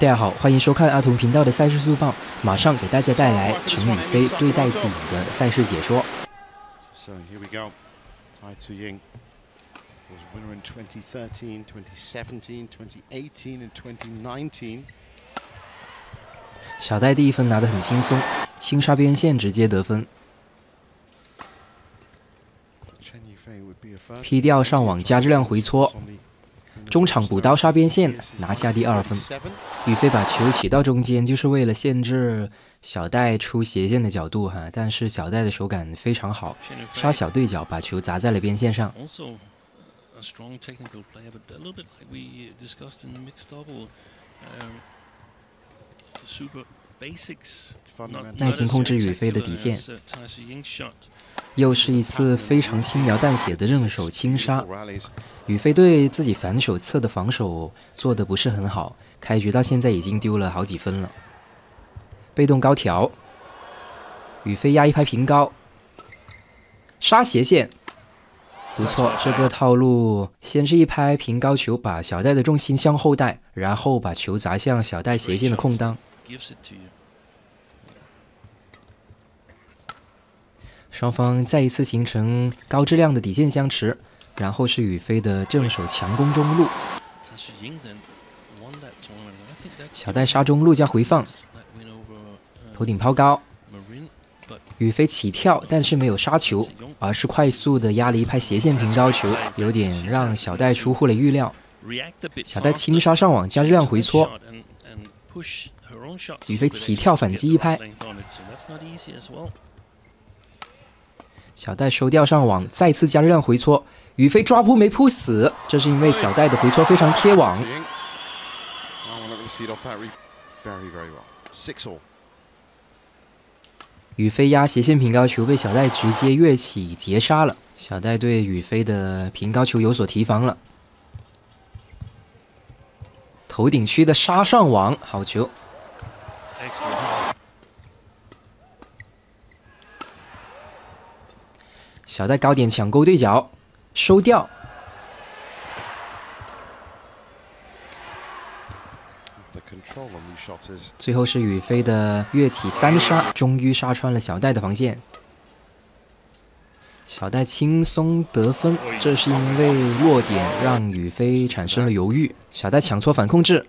大家好，欢迎收看阿童频道的赛事速报，马上给大家带来陈雨飞对待自己的赛事解说。So here we go. Tai Tzu Ying was a winner in 2013, 2017, 2018, and 2019. 小戴第一分拿得很轻松，轻杀边线直接得分。劈掉上网加质量回搓中场补刀杀边线，拿下第二分。宇飞把球起到中间，就是为了限制小戴出斜线的角度哈，但是小戴的手感非常好，杀小对角把球砸在了边线上。耐心控制宇飞的底线。又是一次非常轻描淡写的正手轻杀。宇飞对自己反手侧的防守做的不是很好，开局到现在已经丢了好几分了。被动高调，宇飞压一拍平高，杀斜线，不错，这个套路先是一拍平高球，把小戴的重心向后带，然后把球砸向小戴斜线的空当。Gives it to you. 双方再一次形成高质量的底线相持，然后是宇飞的正手强攻中路，小戴杀中路加回放，头顶抛高，宇飞起跳，但是没有杀球，而是快速的压了一拍斜线平高球，有点让小戴出乎了预料。小戴轻杀上网加质量回搓，宇飞起跳反击一拍。小戴收掉上网，再次加质量回搓，宇飞抓扑没扑死，这是因为小戴的回搓非常贴网. Oh. 宇飞压斜线平高球被小戴直接跃起截杀了，小戴对宇飞的平高球有所提防了。头顶区的杀上网，好球！Excellent. 小戴高点抢勾对角，收掉。最后是宇飞的跃起三杀，终于杀穿了小戴的防线。小戴轻松得分，这是因为落点让宇飞产生了犹豫。小戴抢错反控制，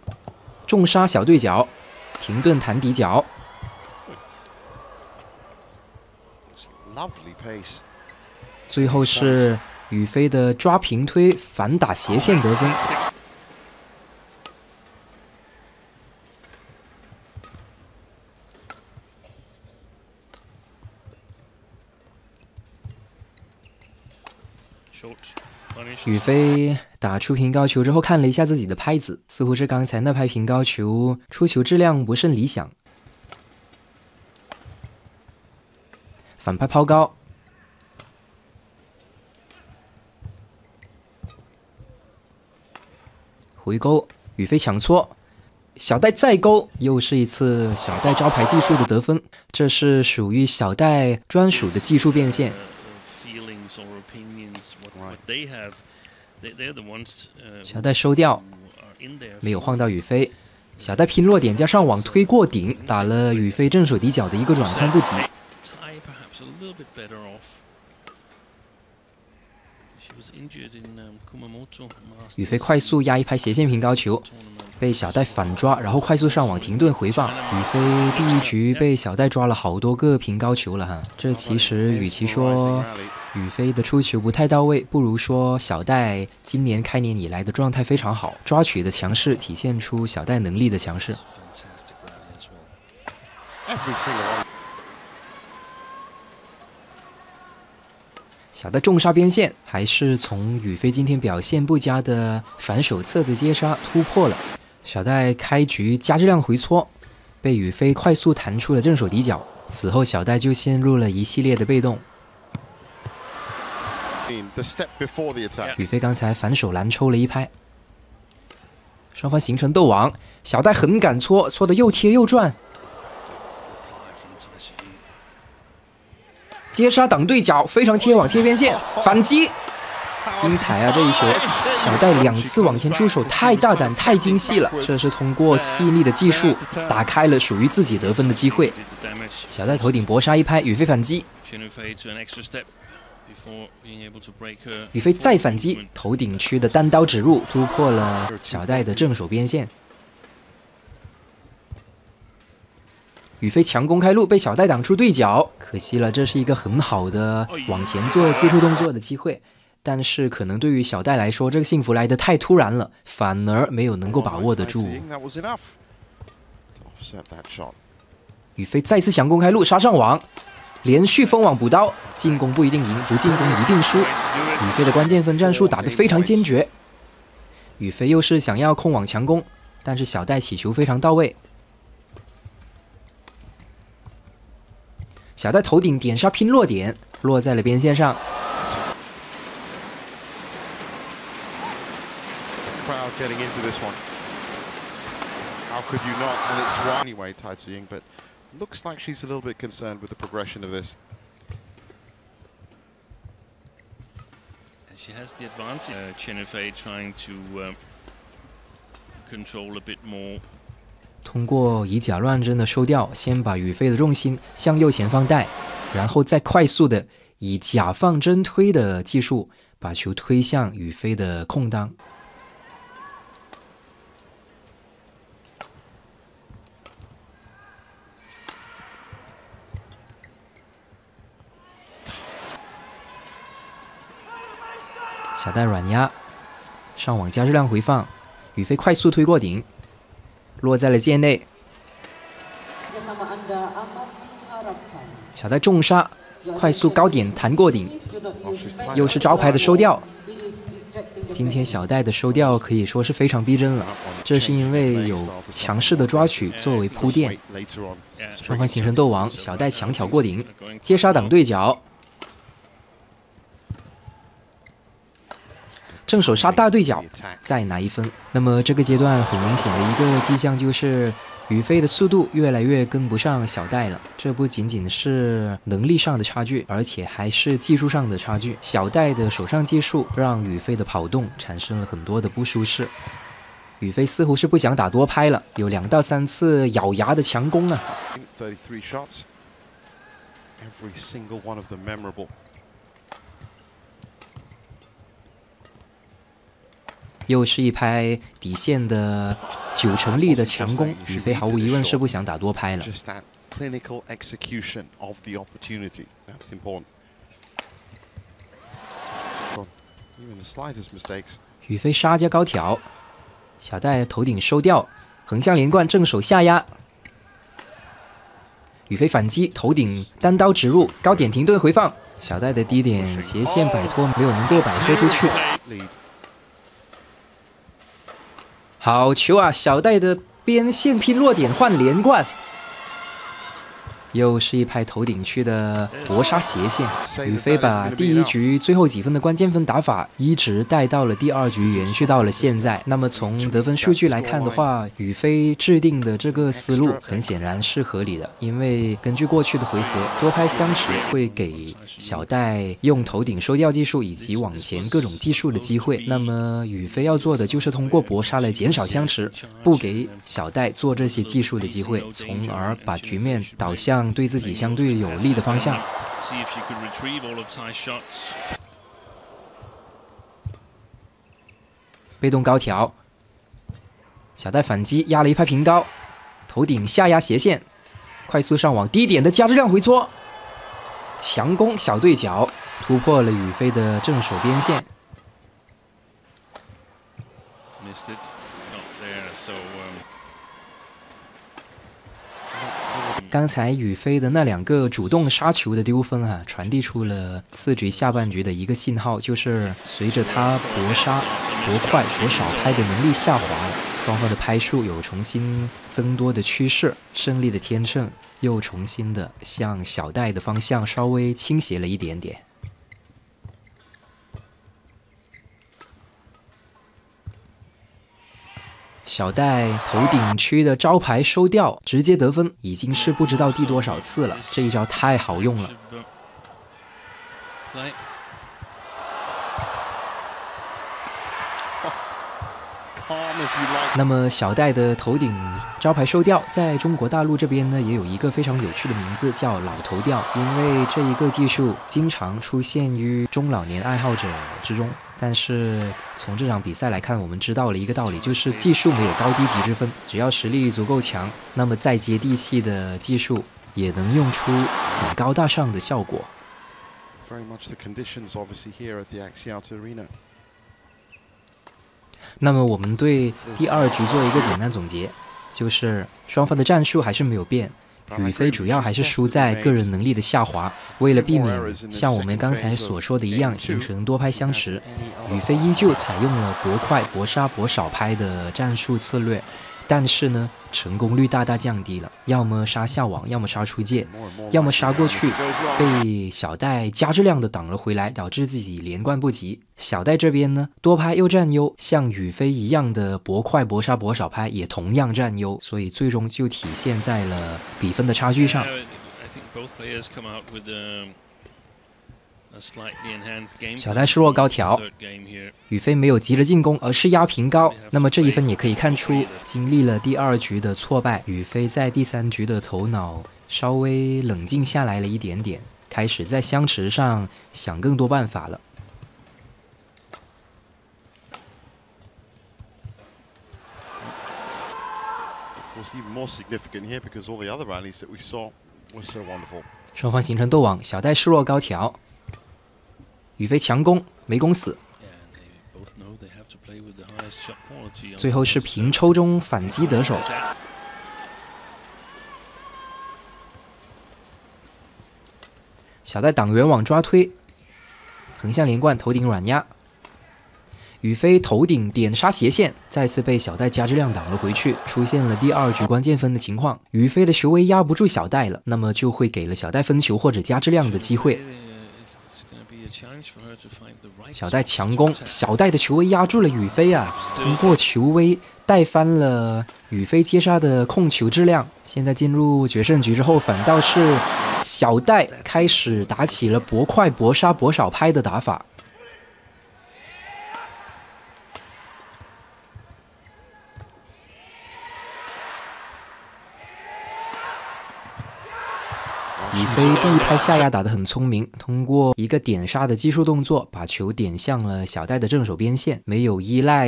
重杀小对角，停顿弹底角。lovely pace. 最后是宇飞的抓平推反打斜线得分。宇飞打出平高球之后，看了一下自己的拍子，似乎是刚才那拍平高球出球质量不甚理想。反拍抛高，回勾，宇飞抢搓，小戴再勾，又是一次小戴招牌技术的得分，这是属于小戴专属的技术变现 uh,。uh, 小戴收掉.没有晃到宇飞，小戴拼落点加上网推过顶，打了宇飞正手底角的一个转看不及。宇飞快速压一拍斜线平高球，被小戴反抓，然后快速上网停顿回放。宇飞第一局被小戴抓了好多个平高球了哈，这其实与其说宇飞的出球不太到位，不如说小戴今年开年以来的状态非常好，抓取的强势体现出小戴能力的强势。小戴重杀边线，还是从宇飞今天表现不佳的反手侧的接杀突破了。小戴开局加质量回搓，被宇飞快速弹出了正手底角。此后，小戴就陷入了一系列的被动。The step before the attack. 宇飞刚才反手拦抽了一拍，双方形成斗网。小戴很敢搓，搓的又贴又转，Reply from Tai Tzu Ying. 接杀挡对角，非常贴网贴边线，反击精彩啊！这一球，小戴两次往前出手，太大胆，太精细了。这是通过细腻的技术打开了属于自己得分的机会。小戴头顶搏杀一拍，宇飞反击。宇飞再反击，头顶区的单刀直入，突破了小戴的正手边线。宇飞强攻开路，被小戴挡出对角，可惜了，这是一个很好的往前做接触动作的机会。但是可能对于小戴来说，这个幸福来的太突然了，反而没有能够把握得住。宇飞再次强攻开路，杀上网，连续封网补刀，进攻不一定赢，不进攻一定输。宇飞的关键分战术打得非常坚决。宇飞又是想要控网强攻，但是小戴起球非常到位。小戴头顶点杀拼落点，落在了边线上。getting into this one. How could you not? And it's one anyway, Tai Ying, but looks like she's a little bit concerned with the progression of this. And she has the advantage. Uh, Chenifei trying to uh, control a bit more. 通过以假乱真的收掉，先把宇飞的重心向右前方带，然后再快速的以假放真推的技术把球推向宇飞的空当。小戴软压，上网加质量回放，宇飞快速推过顶，落在了界内。小戴重杀，快速高点弹过顶，又是招牌的收掉。今天小戴的收掉可以说是非常逼真了，这是因为有强势的抓取作为铺垫。双方形成斗王，小戴强挑过顶，接杀挡对角。正手杀大对角，再拿一分。那么这个阶段很明显的一个迹象就是，宇飞的速度越来越跟不上小戴了。这不仅仅是能力上的差距，而且还是技术上的差距。小戴的手上技术让宇飞的跑动产生了很多的不舒适。宇飞似乎是不想打多拍了，有两到三次咬牙的强攻啊。又是一拍底线的九成力的强攻，宇飞毫无疑问是不想打多拍了。宇飞杀加高挑，小戴头顶收掉，横向连贯正手下压，宇飞反击头顶单刀直入高点停顿回放，小戴的低点斜线摆脱没有能够摆脱出去。好球啊！小戴的边线拼落点换连贯。又是一拍头顶区的搏杀斜线，宇飞把第一局最后几分的关键分打法一直带到了第二局，延续到了现在。那么从得分数据来看的话，宇飞制定的这个思路很显然是合理的，因为根据过去的回合，多拍相持会给小戴用头顶收掉技术以及往前各种技术的机会。那么宇飞要做的就是通过搏杀来减少相持，不给小戴做这些技术的机会，从而把局面导向。对自己相对有利的方向。被动高调，小戴反击压了一拍平高，头顶下压斜线，快速上网低点的加质量回搓，强攻小对角突破了宇飞的正手边线。刚才宇飞的那两个主动杀球的丢分啊，传递出了次局下半局的一个信号，就是随着他搏杀、搏快、搏少拍的能力下滑，双方的拍数有重新增多的趋势，胜利的天秤又重新的向小戴的方向稍微倾斜了一点点。小戴头顶区的招牌收掉，直接得分，已经是不知道第多少次了。这一招太好用了。那么小戴的头顶招牌收钓，在中国大陆这边呢，也有一个非常有趣的名字，叫老头钓，因为这一个技术经常出现于中老年爱好者之中。但是从这场比赛来看，我们知道了一个道理，就是技术没有高低级之分，只要实力足够强，那么再接地气的技术也能用出很高大上的效果。Very much the conditions, obviously, here at the Axiata Arena. 那么我们对第二局做一个简单总结，就是双方的战术还是没有变。宇飞主要还是输在个人能力的下滑，为了避免像我们刚才所说的一样形成多拍相持，宇飞依旧采用了博快、博杀、博少拍的战术策略。但是呢，成功率大大降低了，要么杀下网，要么杀出界，要么杀过去，被小戴加质量的挡了回来，导致自己连贯不及。小戴这边呢，多拍又占优，像宇飞一样的博快、博杀、博少拍也同样占优，所以最终就体现在了比分的差距上。小戴示弱高调，宇飞没有急着进攻，而是压平高。那么这一分也可以看出，经历了第二局的挫败，宇飞在第三局的头脑稍微冷静下来了一点点，开始在相持上想更多办法了。双方形成斗网，小戴示弱高调。宇飞强攻没攻死，最后是平抽中反击得手。小戴挡圆网抓推，横向连贯头顶软压。宇飞头顶点杀斜线，再次被小戴加质量挡了回去，出现了第二局关键分的情况。宇飞的球威压不住小戴了，那么就会给了小戴分球或者加质量的机会。小戴强攻，小戴的球威压住了宇飞啊！通过球威带翻了宇飞接杀的控球质量。现在进入决胜局之后，反倒是小戴开始打起了博快、博杀、博少拍的打法。宇飞第一拍下压打得很聪明，通过一个点杀的技术动作，把球点向了小戴的正手边线，没有依赖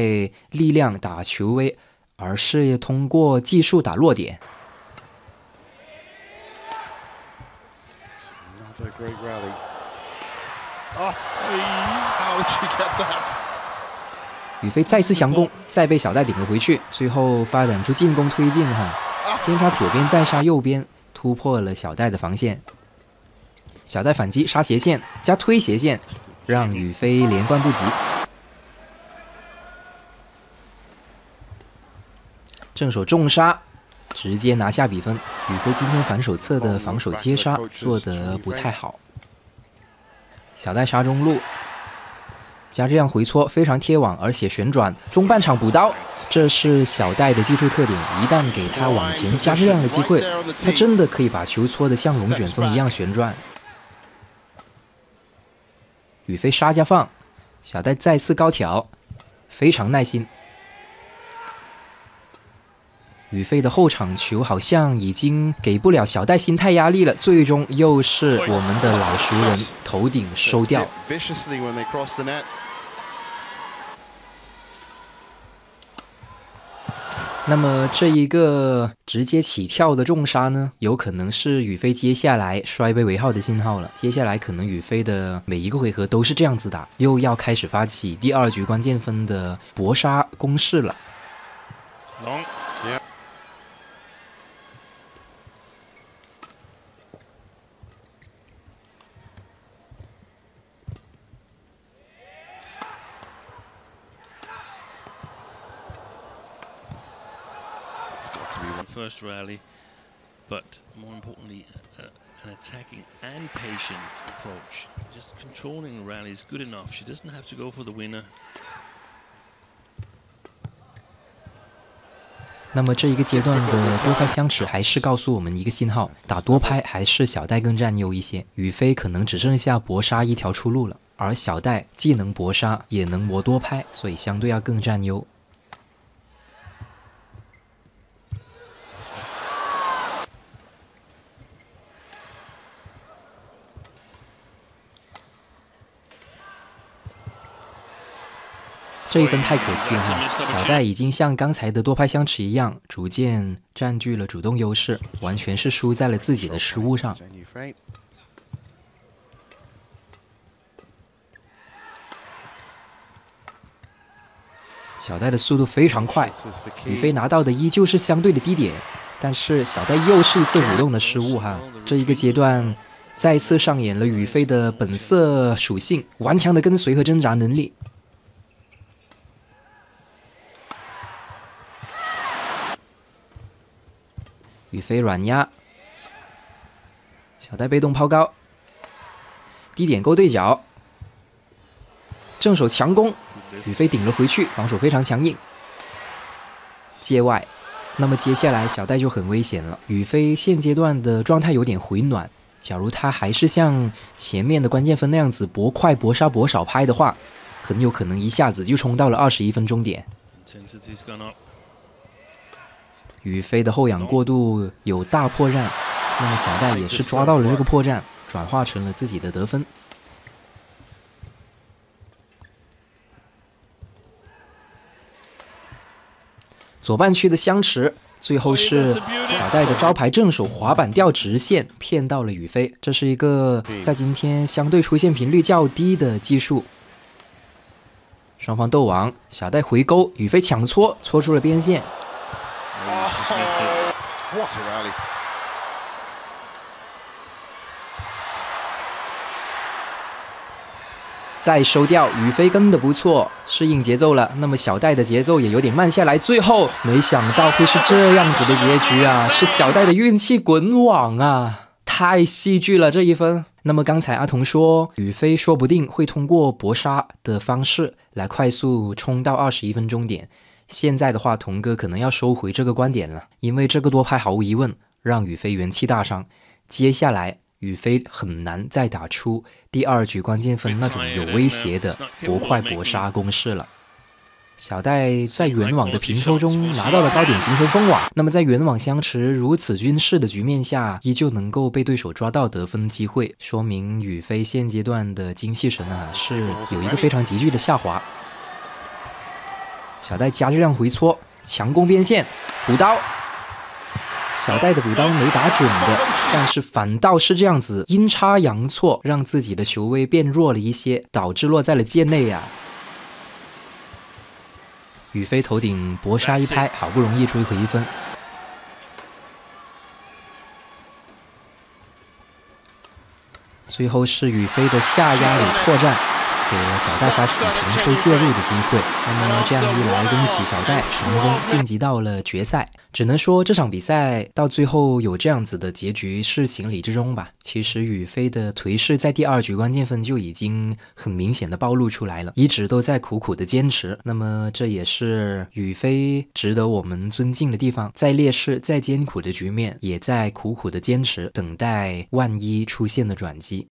力量打球威，而是通过技术打落点。宇飞再次强攻，再被小戴顶了回去，最后发展出进攻推进哈，先杀左边，再杀右边。突破了小戴的防线，小戴反击杀斜线加推斜线，让宇飞连贯不及。正手重杀，直接拿下比分。宇飞今天反手侧的防守接杀做得不太好。小戴杀中路。加这样回搓非常贴网，而且旋转中半场补刀，这是小戴的技术特点。一旦给他往前加这样的机会，他真的可以把球搓得像龙卷风一样旋转。宇飞杀加放，小戴再次高挑，非常耐心。宇飞的后场球好像已经给不了小戴心态压力了，最终又是我们的老熟人头顶收掉。那么这一个直接起跳的重杀呢，有可能是宇飞接下来摔杯为号的信号了。接下来可能宇飞的每一个回合都是这样子打，又要开始发起第二局关键分的搏杀攻势了。first rally, but more importantly, uh, an attacking and patient approach. Just controlling rally is good enough. She doesn't have to go for the winner. 那么这一个阶段的多拍相持还是告诉我们一个信号：打多拍还是小戴更占优一些。宇飞可能只剩下搏杀一条出路了，而小戴既能搏杀也能磨多拍，所以相对要更占优。这一分太可惜了哈！小戴已经像刚才的多拍相持一样，逐渐占据了主动优势，完全是输在了自己的失误上。小戴的速度非常快，宇飞拿到的依旧是相对的低点，但是小戴又是一次主动的失误哈！这一个阶段再次上演了宇飞的本色属性，顽强的跟随和挣扎能力。宇飞软压，小戴被动抛高，低点勾对角，正手强攻。宇飞顶了回去，防守非常强硬。界外，那么接下来小戴就很危险了。宇飞现阶段的状态有点回暖，假如他还是像前面的关键分那样子搏快、搏杀、搏少拍的话，很有可能一下子就冲到了二十一分钟点。宇飞的后仰过度有大破绽，那么小戴也是抓到了这个破绽，转化成了自己的得分。左半区的相持，最后是小戴的招牌正手滑板吊直线骗到了宇飞，这是一个在今天相对出现频率较低的技术。双方斗王，小戴回勾，宇飞抢搓，搓出了边线。再 收掉，宇飞跟的不错，适应节奏了。那么小戴的节奏也有点慢下来。最后没想到会是这样子的结局啊！是小戴的运气滚网啊！太戏剧了这一分。那么刚才阿童说，宇飞说不定会通过搏杀的方式来快速冲到二十一分钟点。现在的话，童哥可能要收回这个观点了，因为这个多拍毫无疑问让宇飞元气大伤。接下来。宇飞很难再打出第二局关键分那种有威胁的搏快搏杀攻势了。小戴在圆网的平抽中拿到了高点形成封网，那么在圆网相持如此均势的局面下，依旧能够被对手抓到得分机会，说明宇飞现阶段的精气神啊是有一个非常急剧的下滑。小戴加质量回搓，强攻边线，补刀。小戴的补刀没打准的，但是反倒是这样子阴差阳错，让自己的球威变弱了一些，导致落在了界内啊。宇飞头顶搏杀一拍，好不容易追回一分。最后是宇飞的下压里破绽。给了小戴发起平抽介入的机会，那么这样一来，恭喜小戴成功晋级到了决赛。只能说这场比赛到最后有这样子的结局是情理之中吧。其实宇飞的颓势在第二局关键分就已经很明显的暴露出来了，一直都在苦苦的坚持。那么这也是宇飞值得我们尊敬的地方，在劣势、再艰苦的局面，也在苦苦的坚持，等待万一出现的转机。